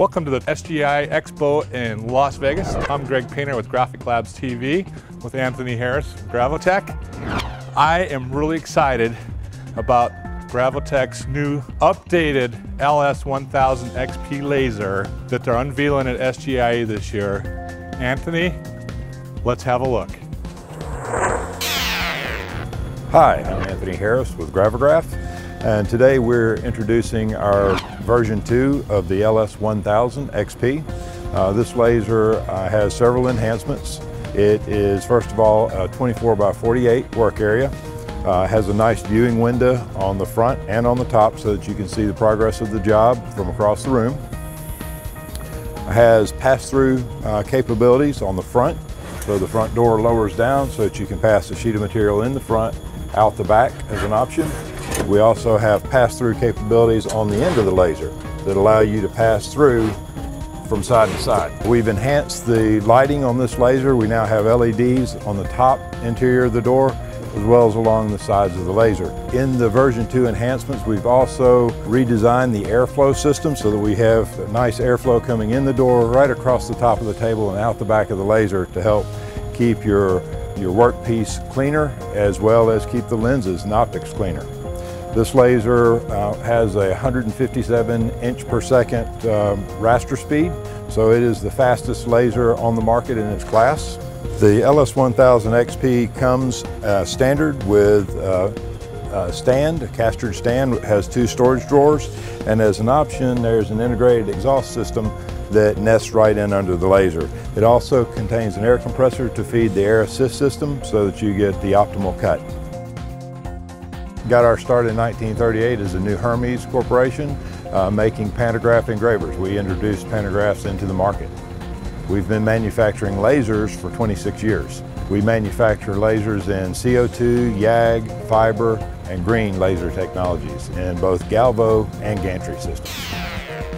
Welcome to the SGIA Expo in Las Vegas. I'm Greg Painter with Graphic Labs TV with Anthony Harris from Gravotech. I am really excited about Gravotech's new updated LS1000 XP laser that they're unveiling at SGIA this year. Anthony, let's have a look. Hi, I'm Anthony Harris with Gravograph, and today we're introducing our version 2 of the LS1000 XP. Uh, this laser uh, has several enhancements. It is, first of all, a 24 by 48 work area. Uh, has a nice viewing window on the front and on the top so that you can see the progress of the job from across the room. Has pass-through uh, capabilities on the front, so the front door lowers down so that you can pass a sheet of material in the front out the back as an option. We also have pass-through capabilities on the end of the laser that allow you to pass through from side to side. We've enhanced the lighting on this laser. We now have LEDs on the top interior of the door as well as along the sides of the laser. In the version 2 enhancements, we've also redesigned the airflow system so that we have nice airflow coming in the door right across the top of the table and out the back of the laser to help keep your, your workpiece cleaner as well as keep the lenses and optics cleaner. This laser uh, has a 157 inch per second um, raster speed, so it is the fastest laser on the market in its class. The LS1000 XP comes uh, standard with uh, a stand, a Castrol stand, has two storage drawers, and as an option there's an integrated exhaust system that nests right in under the laser. It also contains an air compressor to feed the air assist system so that you get the optimal cut. Got our start in 1938 as a New Hermes Corporation uh, making pantograph engravers. We introduced pantographs into the market. We've been manufacturing lasers for 26 years. We manufacture lasers in CO2, YAG, fiber, and green laser technologies in both Galvo and gantry systems.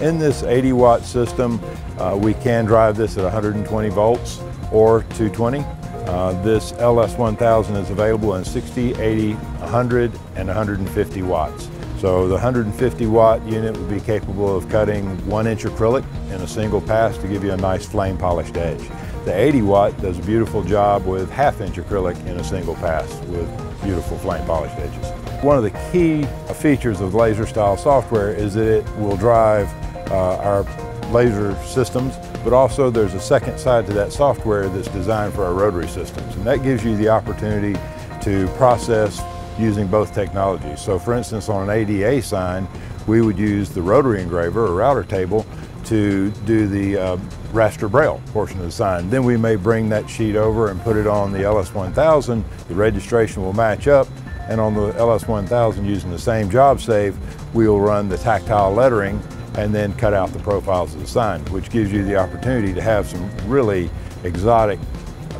In this 80 watt system, uh, we can drive this at 120 volts or 220. Uh, this LS1000 is available in 60, 80, 100, and 150 watts. So the 150 watt unit would be capable of cutting one inch acrylic in a single pass to give you a nice flame polished edge. The 80 watt does a beautiful job with half inch acrylic in a single pass with beautiful flame polished edges. One of the key features of Laserstyle software is that it will drive uh, our laser systems but also there's a second side to that software that's designed for our rotary systems. And that gives you the opportunity to process using both technologies. So for instance, on an ADA sign, we would use the rotary engraver or router table to do the uh, raster braille portion of the sign. Then we may bring that sheet over and put it on the LS1000. The registration will match up and on the LS1000 using the same job save, we will run the tactile lettering and then cut out the profiles of the sign, which gives you the opportunity to have some really exotic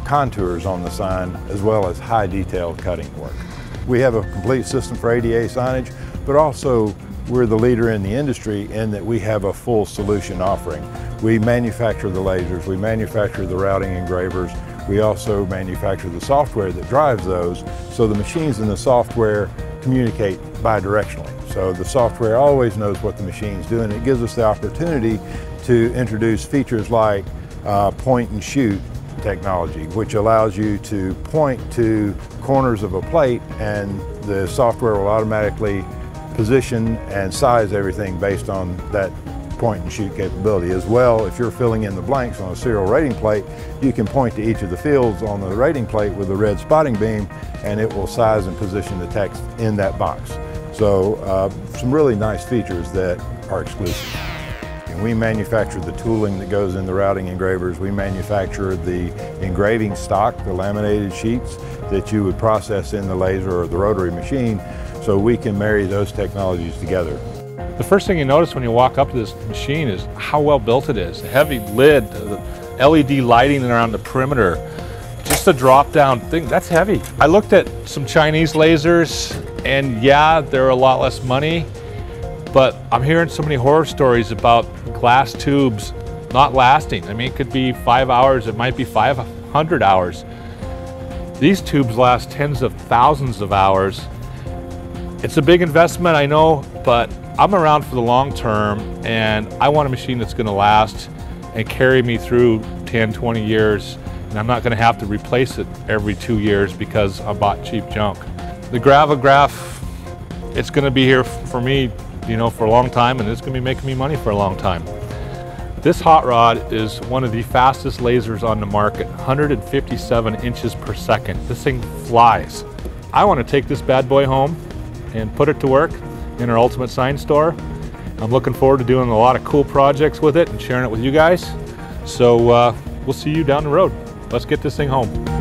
contours on the sign as well as high detailed cutting work. We have a complete system for ADA signage, but also we're the leader in the industry in that we have a full solution offering. We manufacture the lasers, we manufacture the routing engravers, we also manufacture the software that drives those, so the machines and the software communicate bidirectionally. So the software always knows what the machine's doing. It gives us the opportunity to introduce features like uh, point and shoot technology, which allows you to point to corners of a plate and the software will automatically position and size everything based on that point and shoot capability. As well, if you're filling in the blanks on a serial rating plate, you can point to each of the fields on the rating plate with a red spotting beam and it will size and position the text in that box. So uh, some really nice features that are exclusive. And we manufacture the tooling that goes in the routing engravers. We manufacture the engraving stock, the laminated sheets that you would process in the laser or the rotary machine. So we can marry those technologies together. The first thing you notice when you walk up to this machine is how well built it is. The heavy lid, the LED lighting around the perimeter, just a drop down thing, that's heavy. I looked at some Chinese lasers and yeah, they're a lot less money, but I'm hearing so many horror stories about glass tubes not lasting. I mean, it could be five hours, it might be 500 hours. These tubes last tens of thousands of hours. It's a big investment, I know, but I'm around for the long term and I want a machine that's going to last and carry me through 10, 20 years and I'm not going to have to replace it every two years because I bought cheap junk. The Gravograph, it's going to be here for me, you know, for a long time and it's going to be making me money for a long time. This hot rod is one of the fastest lasers on the market, 157 inches per second. This thing flies. I want to take this bad boy home and put it to work in our Ultimate Sign store. I'm looking forward to doing a lot of cool projects with it and sharing it with you guys. So uh, we'll see you down the road. Let's get this thing home.